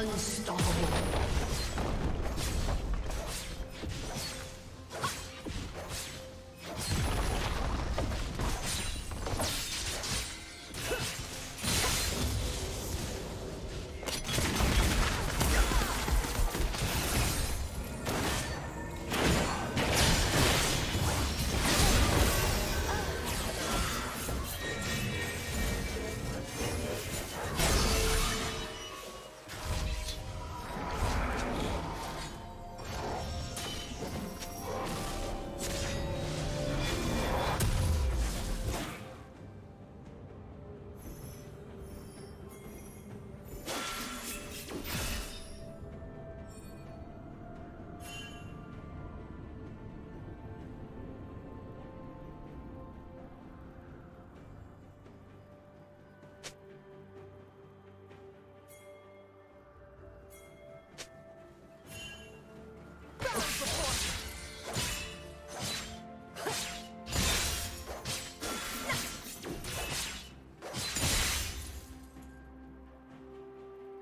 Unstoppable.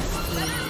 Rampage.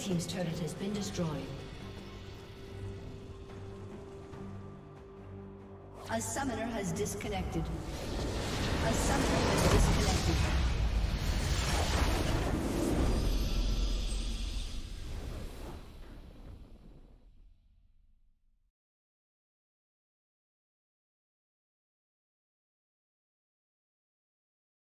Team's turret has been destroyed. A summoner has disconnected. A summoner has disconnected.